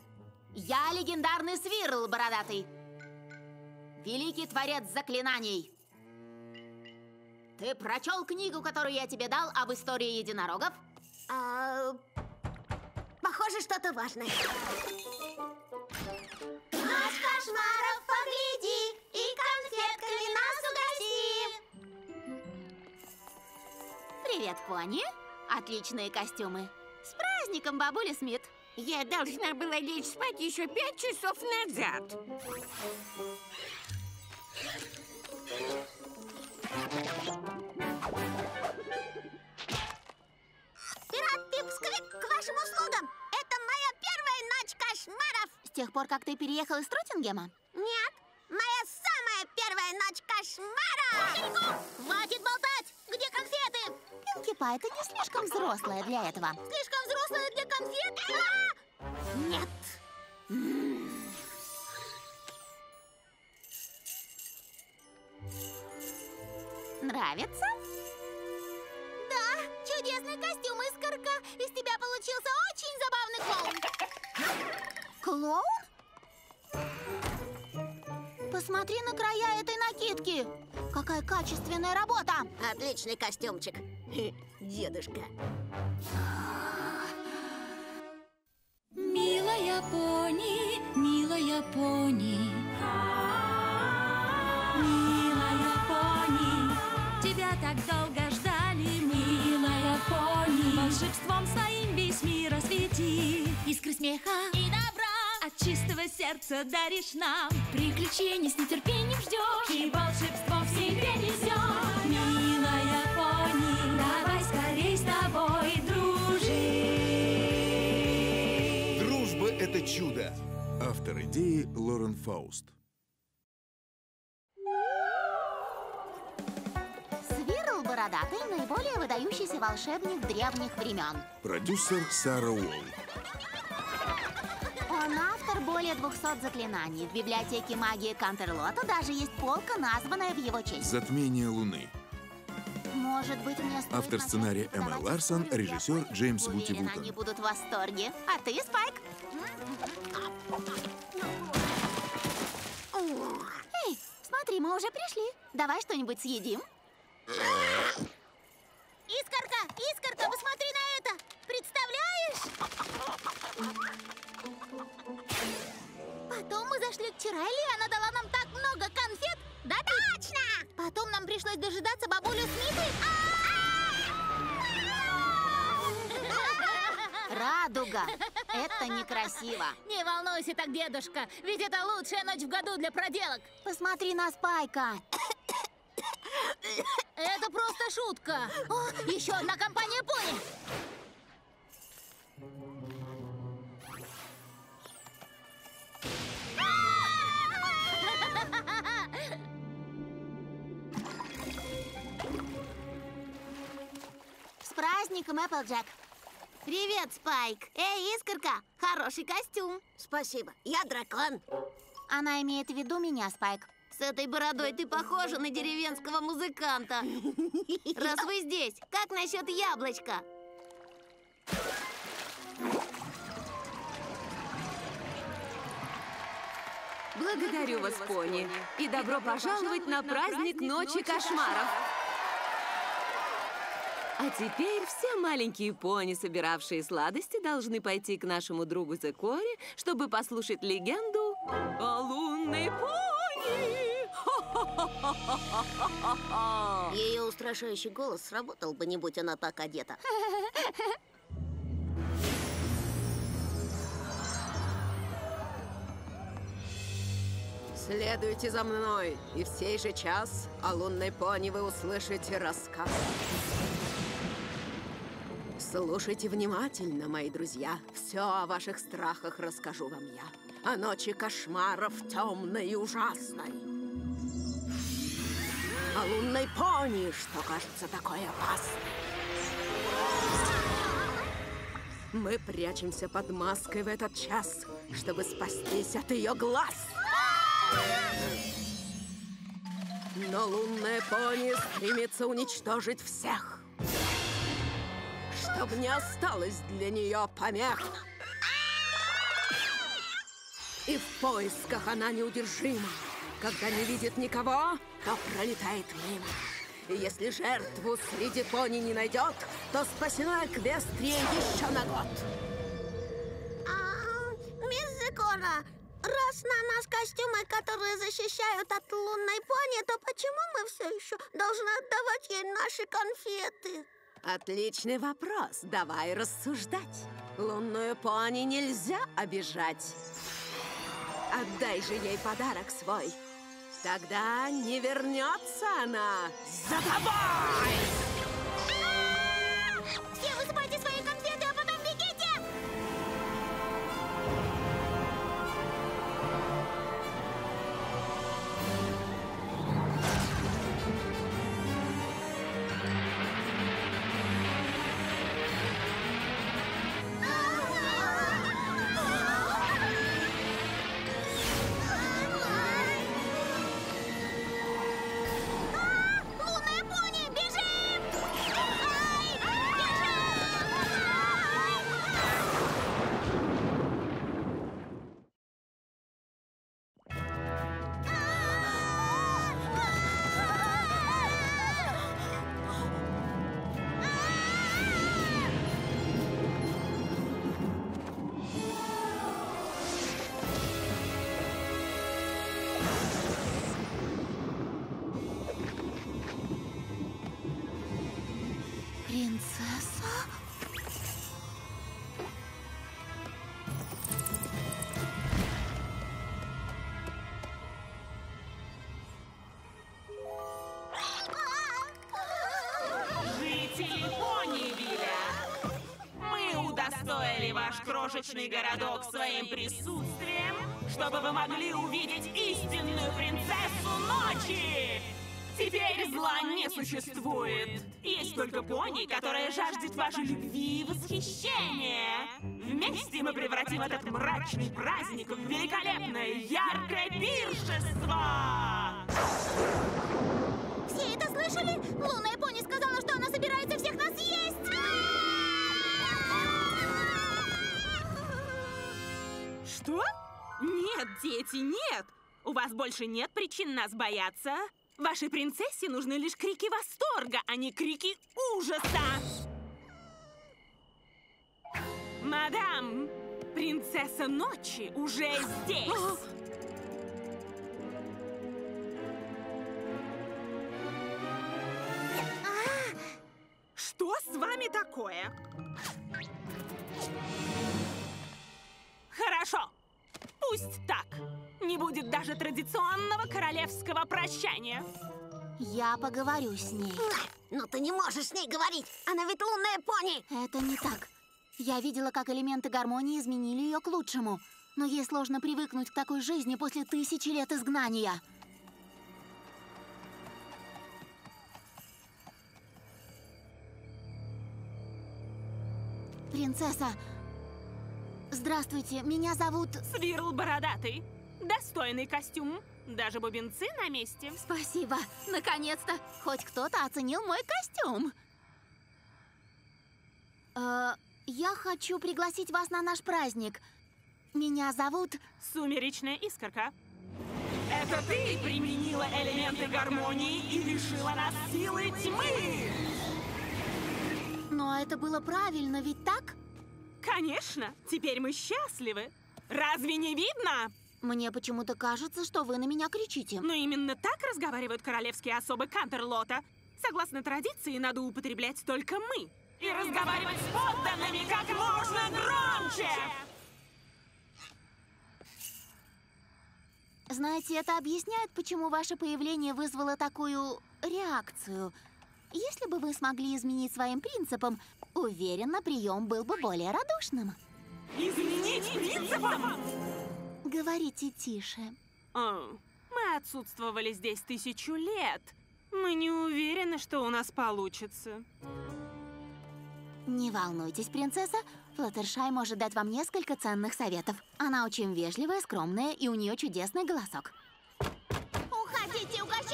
Я легендарный Свирл, бородатый. Великий творец заклинаний. Ты прочел книгу, которую я тебе дал об истории единорогов? А, похоже, что-то важное. Наш кошмаров, погляди, и конфетками нас угости. Привет, пони. Отличные костюмы. С праздником, бабуля Смит. Я должна была лечь спать еще пять часов назад. Пират Пипсквик, к вашим услугам! Это моя первая ночь кошмаров! С тех пор, как ты переехал из Тротингема? Нет, моя самая первая ночь кошмаров! Хватит болтать! Где конфеты? Пинки Пай, ты не слишком взрослая для этого. Слишком взрослая для конфет? А! Нет. Нравится? Да, чудесный костюм искорка. Из тебя получился очень забавный клоун. Клоун? Посмотри на края этой накидки. Какая качественная работа. Отличный костюмчик. Дедушка. Милая пони, милая пони. так долго ждали мы. Милая пони, волшебством своим весь мир освети. Искры смеха и добра от чистого сердца даришь нам. Приключения с нетерпением ждешь и волшебство в себе несешь. Милая пони, давай скорей с тобой дружить. Дружба — это чудо. Автор идеи Лорен Фауст. Бородатый – наиболее выдающийся волшебник древних времен. Продюсер Сара Уолл. Он автор более 200 заклинаний. В библиотеке магии Кантерлота даже есть полка, названная в его честь. Затмение Луны. Может быть, мне стоит Автор сценария Эмма Ларсон, режиссер? Джеймс Уверена, Вултон. они будут в восторге. А ты, Спайк? Эй, смотри, мы уже пришли. Давай что-нибудь съедим. Искорка, Искорка, посмотри на это! Представляешь? Потом мы зашли к Чирайли, и она дала нам так много конфет. Да, Точно! Потом нам пришлось дожидаться бабулю Смиты. Радуга. Это некрасиво. Не волнуйся так, дедушка, ведь это лучшая ночь в году для проделок. Посмотри на Спайка. Это просто шутка. О, еще одна компания пони. С праздником, Эпплджек. Привет, Спайк. Эй, Искорка, хороший костюм. Спасибо. Я дракон. Она имеет в виду меня, Спайк. С этой бородой ты похожа на деревенского музыканта. Раз вы здесь, как насчет яблочка? Благодарю вас, пони. И добро пожаловать на праздник Ночи кошмаров. А теперь все маленькие пони, собиравшие сладости, должны пойти к нашему другу Зекоре, чтобы послушать легенду о лунной пони. Ее устрашающий голос сработал бы, не будь она так одета. Следуйте за мной, и в сей же час о лунной пони вы услышите рассказ. Слушайте внимательно, мои друзья. Все о ваших страхах расскажу вам я. О ночи кошмаров темной и ужасной. О лунной пони, что кажется такой опасной. Мы прячемся под маской в этот час, чтобы спастись от ее глаз. Но лунная пони стремится уничтожить всех, чтобы не осталось для нее помех. И в поисках она неудержима. Когда не видит никого, то пролетает мимо. И если жертву среди пони не найдет, то спасена Эквестрия еще на год. А, мисс Зекора, раз на нас костюмы, которые защищают от лунной пони, то почему мы все еще должны отдавать ей наши конфеты? Отличный вопрос. Давай рассуждать. Лунную пони нельзя обижать. Отдай же ей подарок свой. Тогда не вернется она. За тобой! Все высыпайте свои конфеты, крошечный городок своим присутствием, чтобы вы могли увидеть истинную принцессу ночи! Теперь зла не существует. Есть только пони, которая жаждет вашей любви и восхищения. Вместе мы превратим этот мрачный праздник в великолепное, яркое пиршество! Все это слышали? Лунная пони сказала, дети, нет! У вас больше нет причин нас бояться. Вашей принцессе нужны лишь крики восторга, а не крики ужаса! Мадам, принцесса ночи уже здесь! Что с вами такое? Хорошо, пусть так. Не будет даже традиционного королевского прощания. Я поговорю с ней. Но ты не можешь с ней говорить. Она ведь лунная пони. Это не так. Я видела, как элементы гармонии изменили ее к лучшему. Но ей сложно привыкнуть к такой жизни после тысячи лет изгнания. Принцесса, здравствуйте, меня зовут... Свирл бородатый. Достойный костюм. Даже бубенцы на месте. Спасибо, наконец-то. Хоть кто-то оценил мой костюм. Э, я хочу пригласить вас на наш праздник. Меня зовут... Сумеречная искорка. Это ты применила элементы гармонии и лишила нас силы тьмы! Но это было правильно, ведь так? Конечно, теперь мы счастливы. Разве не видно? Мне почему-то кажется, что вы на меня кричите. Но именно так разговаривают королевские особы Кантерлота. Согласно традиции, надо употреблять только мы. И разговаривать с подданными как можно громче! Знаете, это объясняет, почему ваше появление вызвало такую реакцию. Если бы вы смогли изменить своим принципам, уверена, прием был бы более радушным. Изменить принципам? Говорите тише. О, мы отсутствовали здесь тысячу лет. Мы не уверены, что у нас получится. Не волнуйтесь, принцесса. Флаттершай может дать вам несколько ценных советов. Она очень вежливая, скромная, и у нее чудесный голосок. Уходите, угощения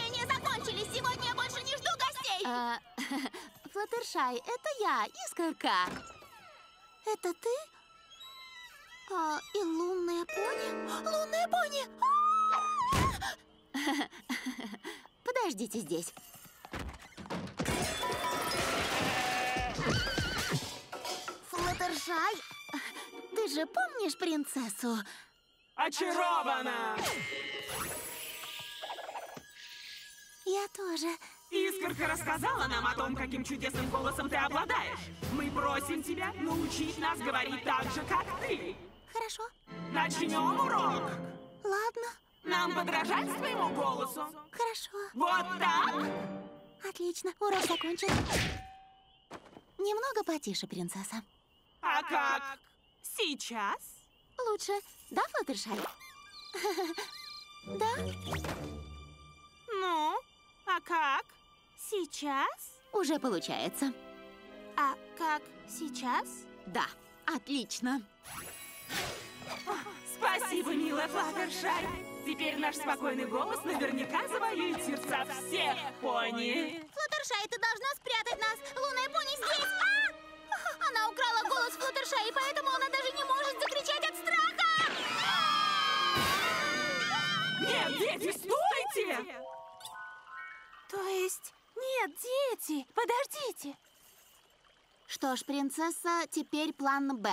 А, Флаттершай, это я, Искорка. Это ты? А, и лунная пони? Лунная пони! Подождите здесь. Флаттершай, ты же помнишь принцессу? Очарована! Я тоже. Искорка рассказала нам о том, каким чудесным голосом ты обладаешь. Мы просим тебя научить нас говорить так же, как ты. Хорошо. Начнем урок. Ладно. Нам подражать своему голосу. Хорошо. Вот так? Отлично. Урок закончен. Немного потише, принцесса. А как? Сейчас? Лучше. Да, Флаттершай? Да? Ну, а как? Сейчас? Уже получается. А как сейчас? Да, отлично. Спасибо, милая Флаттершай. Теперь наш спокойный голос наверняка завоюет сердца всех пони. Флаттершай, ты должна спрятать нас. Лунная пони здесь. А! Она украла голос Флаттершай, и поэтому она даже не может закричать от страха. Нет, дети, стойте! То есть... Нет, дети, подождите. Что ж, принцесса, теперь план «Б».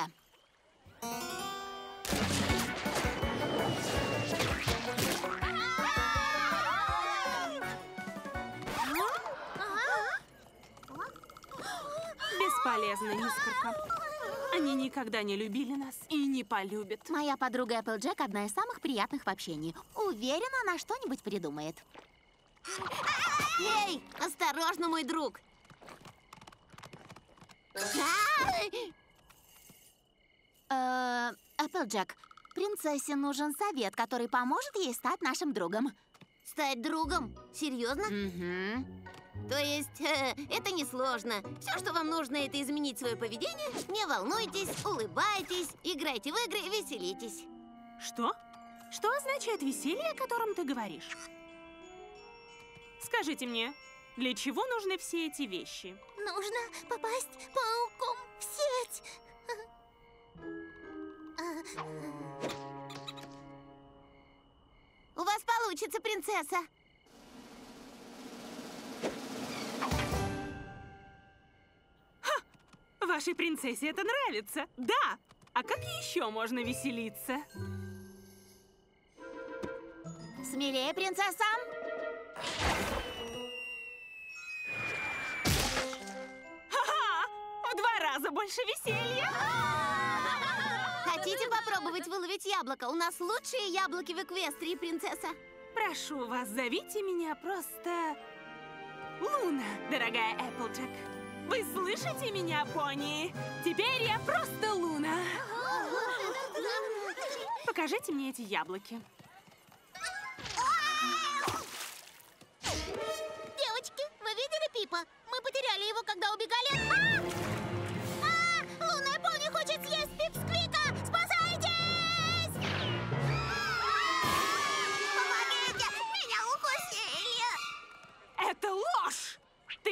Бесполезно, Искорка. Они никогда не любили нас и не полюбят. Моя подруга Эпплджек одна из самых приятных в общении. Уверена, она что-нибудь придумает. Эй, осторожно, мой друг. Эпплджек, принцессе нужен совет, который поможет ей стать нашим другом. Стать другом? Серьезно? Угу. То есть, э, это несложно. Все, что вам нужно, это изменить свое поведение. Не волнуйтесь, улыбайтесь, играйте в игры, веселитесь. Что? Что означает веселье, о котором ты говоришь? Скажите мне, для чего нужны все эти вещи? Нужно попасть пауком в сеть. У вас получится, принцесса. Вашей принцессе это нравится, да! А как еще можно веселиться? Смелее, принцесса. Раза больше веселья! Хотите попробовать выловить яблоко? У нас лучшие яблоки в Эквестрии, принцесса. Прошу вас, зовите меня просто... Луна, дорогая Эпплджек. Вы слышите меня, пони? Теперь я просто Луна. Покажите мне эти яблоки. Девочки, вы видели Пипа? Мы потеряли его, когда убегали. А!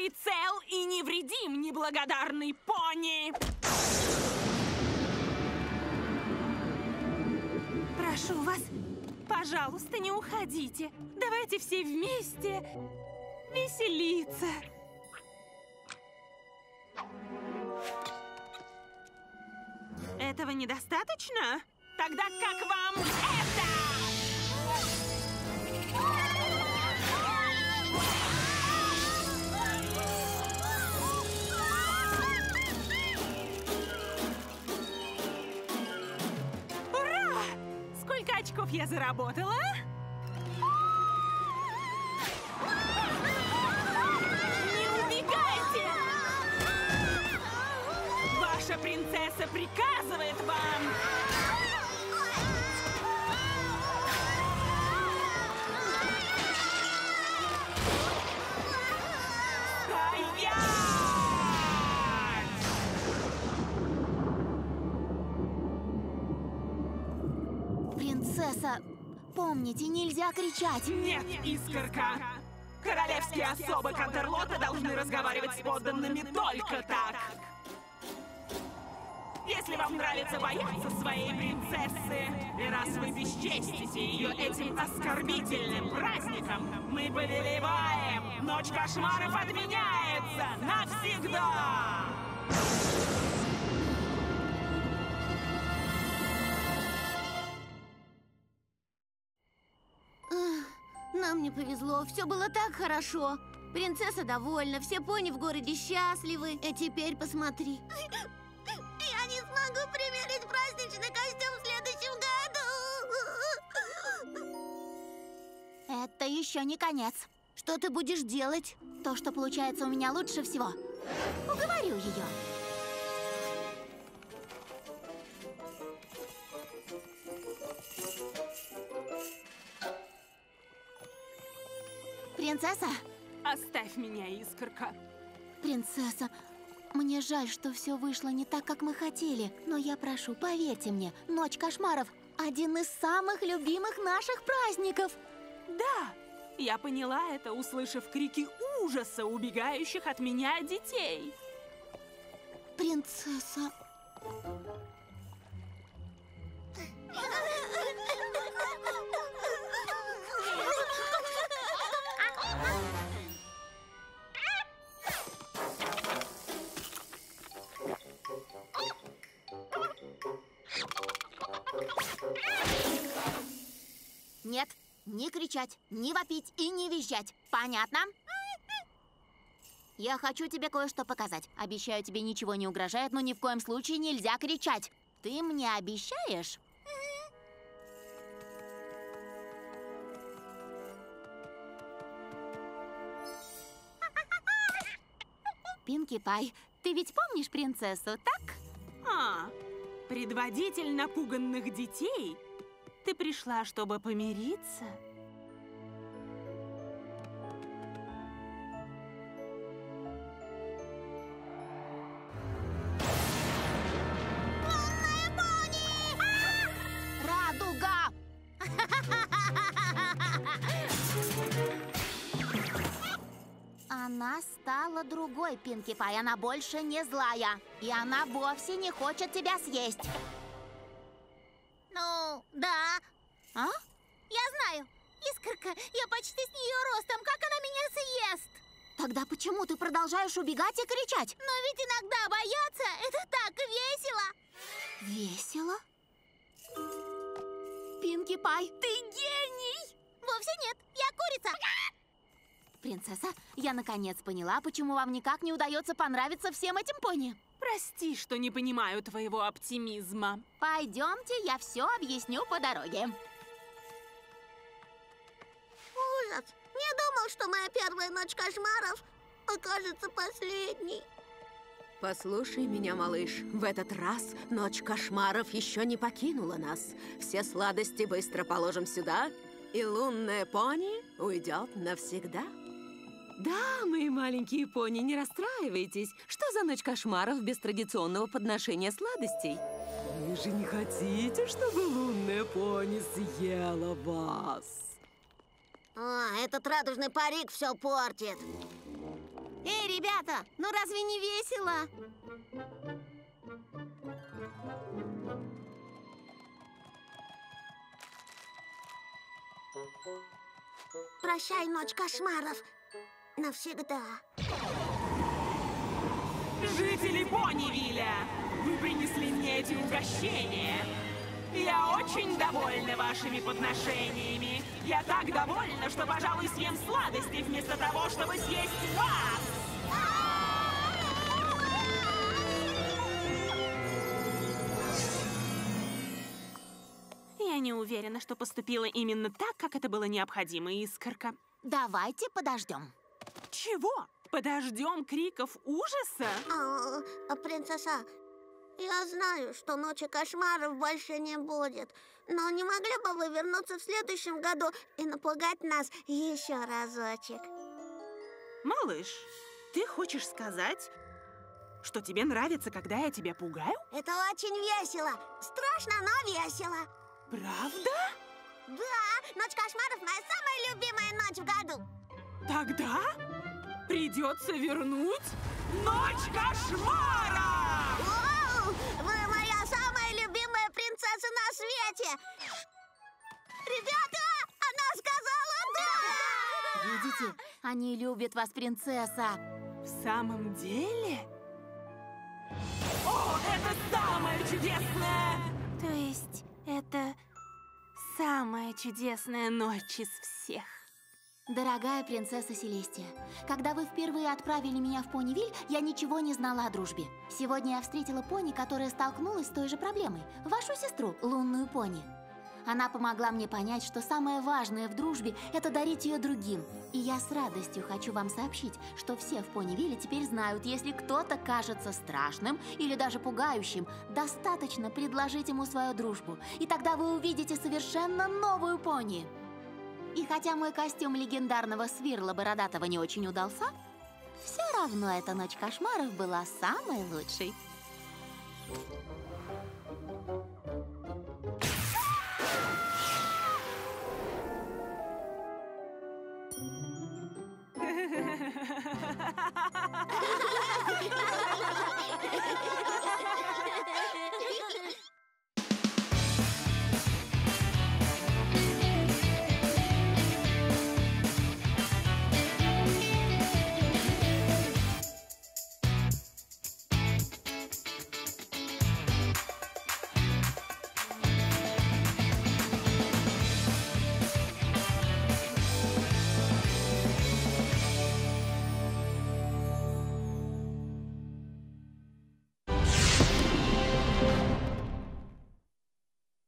Ты цел и невредим, неблагодарный пони! Прошу вас, пожалуйста, не уходите. Давайте все вместе веселиться. Этого недостаточно? Тогда как вам это? Очков я заработала? Не убегайте! Ваша принцесса приказывает вам! Помните, нельзя кричать. Нет, Искорка! Королевские особы Кантерлота должны разговаривать с подданными только так! Если вам нравится бояться своей принцессы, и раз вы бесчестите ее этим оскорбительным праздником, мы повелеваем, ночь кошмаров отменяется навсегда! Нам не повезло, все было так хорошо. Принцесса довольна, все пони в городе счастливы. А теперь посмотри. Я не смогу примерить праздничный костюм в следующем году! Это еще не конец. Что ты будешь делать? То, что получается у меня лучше всего. Уговорю ее. Принцесса, Оставь меня, Искорка. принцесса, мне жаль, что все вышло не так, как мы хотели. Но я прошу, поверьте мне, Ночь кошмаров – один из самых любимых наших праздников. Да, я поняла это, услышав крики ужаса убегающих от меня детей. Принцесса, нет, не кричать, не вопить и не визжать. Понятно? Я хочу тебе кое-что показать. Обещаю, тебе ничего не угрожает, но ни в коем случае нельзя кричать. Ты мне обещаешь? Пинки Пай, ты ведь помнишь принцессу, так? А, Предводитель напуганных детей? Ты пришла, чтобы помириться? Радуга! Она стала другой, Пинки Пай. Она больше не злая. И она вовсе не хочет тебя съесть. Ну, да. А? Я знаю. Искорка, я почти с нее ростом. Как она меня съест? Тогда почему ты продолжаешь убегать и кричать? Но ведь иногда бояться — это так весело. Весело? Пинки Пай, ты гений! Вовсе нет, я курица. Принцесса, я наконец поняла, почему вам никак не удается понравиться всем этим пони. Прости, что не понимаю твоего оптимизма. Пойдемте, я все объясню по дороге. Ужас! Не думал, что моя первая ночь кошмаров окажется последней. Послушай меня, малыш. В этот раз ночь кошмаров еще не покинула нас. Все сладости быстро положим сюда, и лунная пони уйдет навсегда. Да, мои маленькие пони, не расстраивайтесь. Что за ночь кошмаров без традиционного подношения сладостей? Вы же не хотите, чтобы лунная пони съела вас? А, этот радужный парик все портит. Эй, ребята, ну разве не весело? Прощай, ночь кошмаров. Навсегда. Жители Понивиля, вы принесли мне эти угощения. Я очень довольна вашими подношениями. Я так довольна, что, пожалуй, съем сладости вместо того, чтобы съесть вас. Я не уверена, что поступила именно так, как это было необходимо, Искорка. Давайте подождем. Чего? Подождем криков ужаса? А, а, принцесса, я знаю, что ночи кошмаров больше не будет. Но не могли бы вы вернуться в следующем году и напугать нас еще разочек? Малыш, ты хочешь сказать, что тебе нравится, когда я тебя пугаю? Это очень весело. Страшно, но весело. Правда? Да, ночь кошмаров моя самая любимая ночь в году. Тогда придется вернуть Ночь кошмара! Воу! Вы моя самая любимая принцесса на свете! Ребята, она сказала да! Видите, они любят вас, принцесса. В самом деле? О, это самое чудесное! То есть это самая чудесная ночь из всех. Дорогая принцесса Селестия, когда вы впервые отправили меня в Понивиль, я ничего не знала о дружбе. Сегодня я встретила пони, которая столкнулась с той же проблемой. Вашу сестру, лунную пони. Она помогла мне понять, что самое важное в дружбе – это дарить ее другим. И я с радостью хочу вам сообщить, что все в Понивилле теперь знают, если кто-то кажется страшным или даже пугающим, достаточно предложить ему свою дружбу. И тогда вы увидите совершенно новую пони. И хотя мой костюм легендарного свирла бородатого не очень удался, все равно эта ночь кошмаров была самой лучшей.